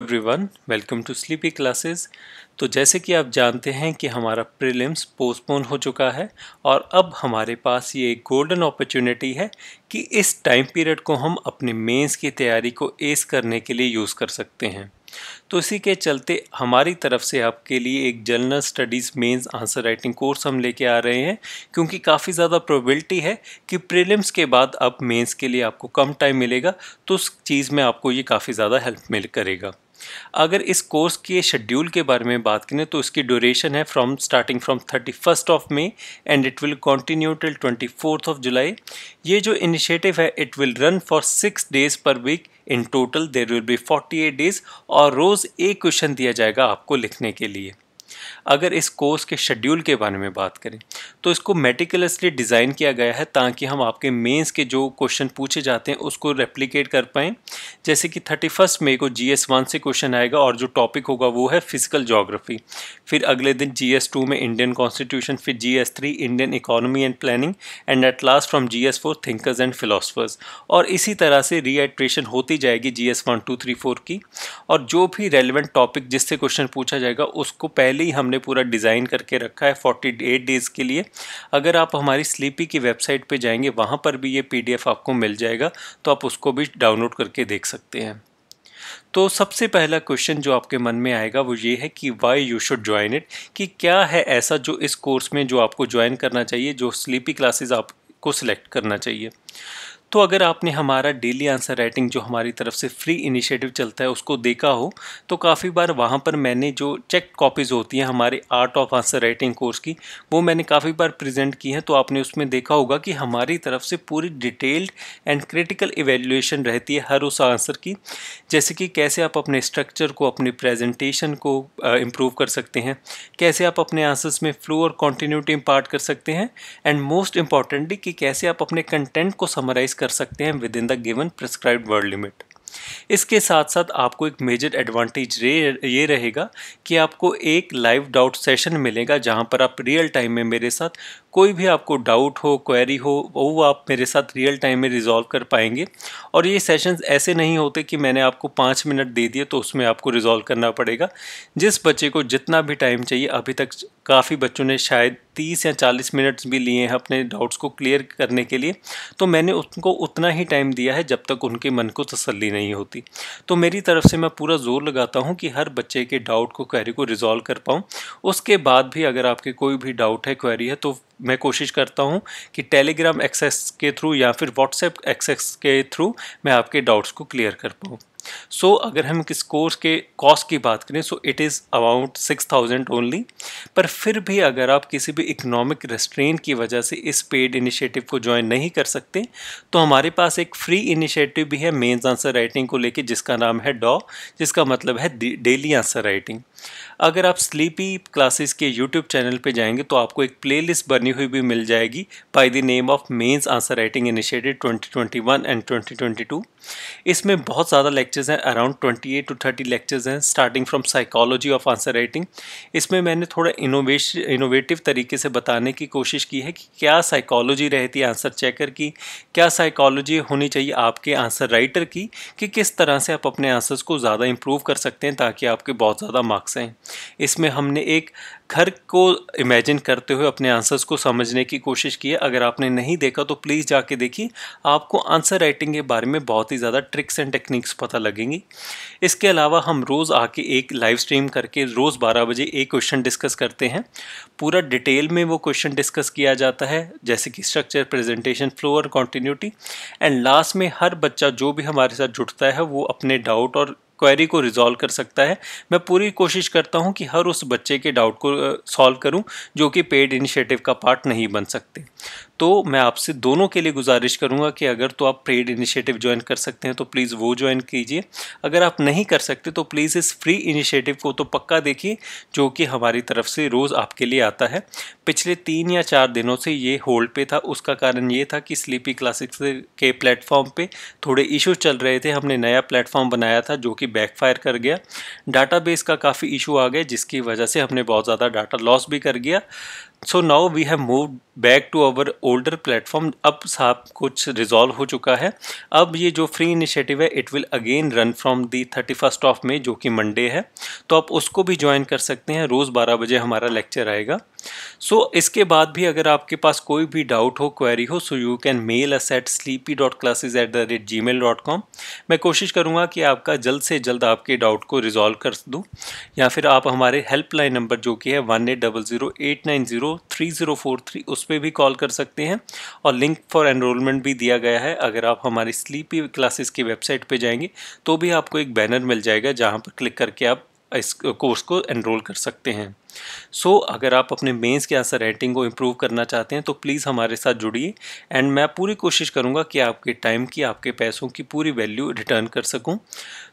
Everyone welcome to Sleepy Classes तो जैसे कि आप जानते हैं कि हमारा प्रीलिम्स पोस्टपोन हो चुका है, और अब हमारे पास ये एक गोल्डन अपॉर्चुनिटी है कि इस टाइम पीरियड को हम अपने मेंस की तैयारी को एस करने के लिए यूज़ कर सकते हैं। तो इसी के चलते हमारी तरफ़ से आपके लिए एक general studies mains answer writing course हम लेके आ रहे हैं, क्योंकि काफ़ी ज़्यादा प्रोबेबिलिटी है कि प्रीलिम्स के बाद अब मेंस के लिए आपको कम टाइम मिलेगा तो उस चीज़ में आपको ये काफ़ी ज़्यादा हेल्प मिल करेगा। अगर इस कोर्स के शेड्यूल के बारे में बात करें तो इसकी ड्यूरेशन है from starting from thirty first of May and it will continue till twenty fourth of July ये जो इनिशिएटिव है it will run for six days per week in total there will be forty eight days और रोज़ एक question दिया जाएगा आपको लिखने के लिए। अगर इस कोर्स के शेड्यूल के बारे में बात करें तो इसको मेटिकुलसली डिज़ाइन किया गया है ताकि हम आपके मेंस के जो क्वेश्चन पूछे जाते हैं, उसको रेप्लिकेट कर पाएँ। जैसे कि थर्टी फ़र्स्ट मे को जी एस वन से क्वेश्चन आएगा और जो टॉपिक होगा वो है फ़िज़िकल जोग्राफी फिर अगले दिन जी एस टू में इंडियन कॉन्स्टिट्यूशन फिर G S three Indian economy and planning and at last from G S four thinkers and philosophers और इसी तरह से रीएट्रेशन होती जाएगी G S one two three four की। और जो भी रेलिवेंट टॉपिक जिससे क्वेश्चन पूछा जाएगा, उसको पहले ही हमने पूरा डिज़ाइन करके रखा है फोर्टी एट डेज़ के लिए। अगर आप हमारी स्लीपी की वेबसाइट पे जाएँगे, वहाँ पर भी ये पीडीएफ आपको मिल जाएगा तो आप उसको भी डाउनलोड करके देख सकते हैं। तो सबसे पहला क्वेश्चन जो आपके मन में आएगा, वो ये है कि why you should join it कि क्या है ऐसा जो इस कोर्स में जो आपको ज्वाइन करना चाहिए, जो स्लीपी क्लासेस आपको सिलेक्ट करना चाहिए? तो अगर आपने हमारा डेली आंसर राइटिंग जो हमारी तरफ़ से फ्री इनिशिएटिव चलता है, उसको देखा हो तो काफ़ी बार वहाँ पर मैंने जो चेक कॉपीज़ होती हैं हमारे art of answer writing course की, वो मैंने काफ़ी बार प्रेजेंट की हैं तो आपने उसमें देखा होगा कि हमारी तरफ़ से पूरी डिटेल्ड एंड क्रिटिकल इवेल्युएशन रहती है हर उस आंसर की। जैसे कि कैसे आप अपने स्ट्रक्चर को, अपनी प्रेजेंटेशन को इम्प्रूव कर सकते हैं, कैसे आप अपने आंसर्स में फ्लो और कॉन्टीन्यूटी इम्पार्ट कर सकते हैं, एंड मोस्ट इम्पॉर्टेंटली कि कैसे आप अपने कंटेंट को समराइज़ कर सकते हैं within the given prescribe word limit इसके साथ साथ आपको एक मेजर एडवांटेज ये रहेगा कि आपको एक लाइव डाउट सेशन मिलेगा जहाँ पर आप रियल टाइम में मेरे साथ कोई भी आपको डाउट हो क्वेरी हो, वो आप मेरे साथ रियल टाइम में रिजॉल्व कर पाएँगे। और ये सेशंस ऐसे नहीं होते कि मैंने आपको पाँच मिनट दे दिए तो उसमें आपको रिजॉल्व करना पड़ेगा। जिस बच्चे को जितना भी टाइम चाहिए, अभी तक काफ़ी बच्चों ने शायद तीस या चालीस मिनट्स भी लिए हैं अपने डाउट्स को क्लियर करने के लिए तो मैंने उनको उतना ही टाइम दिया है जब तक उनके मन को तसल्ली नहीं होती। तो मेरी तरफ़ से मैं पूरा ज़ोर लगाता हूँ कि हर बच्चे के डाउट को क्वेरी को रिजॉल्व कर पाऊँ। उसके बाद भी अगर आपके कोई भी डाउट है क्वेरी है तो मैं कोशिश करता हूँ कि टेलीग्राम एक्सेस के थ्रू या फिर व्हाट्सएप एक्सेस के थ्रू मैं आपके डाउट्स को क्लियर कर पाऊँ। सो so, अगर हम किस कोर्स के कॉस्ट की बात करें so it is about six thousand only पर फिर भी अगर आप किसी भी इकोनॉमिक रेस्ट्रेन की वजह से इस पेड इनिशिएटिव को ज्वाइन नहीं कर सकते तो हमारे पास एक फ्री इनिशिएटिव भी है मेंस आंसर राइटिंग को लेके जिसका नाम है डॉ जिसका मतलब है डेली आंसर राइटिंग अगर आप स्लीपी क्लासेस के यूट्यूब चैनल पे जाएँगे तो आपको एक प्लेलिस्ट बनी हुई भी मिल जाएगी by the name of mains answer writing initiative 2021 and 2022 इसमें बहुत ज़्यादा लेक्चर्स हैं अराउंड 28 टू 30 लेक्चर्स हैं starting from psychology of answer writing इसमें मैंने थोड़ा इनोवेश इनोवेटिव तरीके से बताने की कोशिश की है कि क्या साइकोलॉजी रहती है आंसर चेकर की, क्या साइकोलॉजी होनी चाहिए आपके आंसर राइटर की, कि किस तरह से आप अपने आंसर्स को ज़्यादा इम्प्रूव कर सकते हैं ताकि आपके बहुत ज़्यादा मार्क्स आएँ। इसमें हमने एक घर को इमेजिन करते हुए अपने आंसर्स को समझने की कोशिश की है। अगर आपने नहीं देखा तो प्लीज़ जाके देखिए। आपको आंसर राइटिंग के बारे में बहुत ही ज़्यादा ट्रिक्स एंड टेक्निक्स पता लगेंगी। इसके अलावा हम रोज़ आके एक लाइव स्ट्रीम करके रोज़ बारह बजे एक क्वेश्चन डिस्कस करते हैं। पूरा डिटेल में वो क्वेश्चन डिस्कस किया जाता है, जैसे कि स्ट्रक्चर प्रेजेंटेशन फ्लो और कॉन्टीन्यूटी एंड लास्ट में हर बच्चा जो भी हमारे साथ जुड़ता है, वो अपने डाउट और क्वेरी को रिजॉल्व कर सकता है। मैं पूरी कोशिश करता हूँ कि हर उस बच्चे के डाउट को सॉल्व करूँ, जो कि पेड इनिशिएटिव का पार्ट नहीं बन सकते। तो मैं आपसे दोनों के लिए गुजारिश करूँगा कि अगर तो आप पेड इनिशिएटिव ज्वाइन कर सकते हैं तो प्लीज़ वो ज्वाइन कीजिए। अगर आप नहीं कर सकते तो प्लीज़ इस फ्री इनिशिएटिव को तो पक्का देखिए, जो कि हमारी तरफ़ से रोज़ आपके लिए आता है। पिछले तीन या चार दिनों से ये होल्ड पे था, उसका कारण ये था कि स्लीपी क्लासिक्स के प्लेटफॉर्म पे थोड़े इशू चल रहे थे। हमने नया प्लेटफॉर्म बनाया था, जो कि बैकफायर कर गया। डाटाबेस का काफ़ी इशू आ गया, जिसकी वजह से हमने बहुत ज़्यादा डाटा लॉस भी कर गया so now we have move back to our older platform अब सब कुछ रिजॉल्व हो चुका है। अब ये जो फ्री इनिशिएटिव है it will again run from the thirty first of May जो कि मंडे है। तो आप उसको भी ज्वाइन कर सकते हैं। रोज़ बारह बजे हमारा लेक्चर आएगा। सो so, इसके बाद भी अगर आपके पास कोई भी डाउट हो क्वेरी हो so you can mail us at sleepy dot classes at the rate gmail dot com मैं कोशिश करूँगा कि आपका जल्द से जल्द आपके डाउट को रिजॉल्व कर दूँ। या फिर आप हमारे हेल्पलाइन नंबर जो कि है one eight double zero eight nine zero three zero four three उस पर भी कॉल कर सकते हैं। और लिंक फॉर एनरोलमेंट भी दिया गया है। अगर आप हमारी स्लीपी क्लासेस की वेबसाइट पे जाएँगे तो भी आपको एक बैनर मिल जाएगा, जहाँ पर क्लिक करके आप इस कोर्स को एनरोल कर सकते हैं। सो so, अगर आप अपने मेंस के आंसर राइटिंग को इम्प्रूव करना चाहते हैं तो प्लीज़ हमारे साथ जुड़िए एंड मैं पूरी कोशिश करूँगा कि आपके टाइम की आपके पैसों की पूरी वैल्यू रिटर्न कर सकूँ।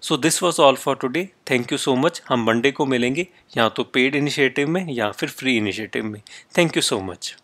So this was all for today. Thank you so much. हम मंडे को मिलेंगे या तो पेड इनिशिएटिव में या फिर फ्री इनिशिएटिव में। Thank you so much.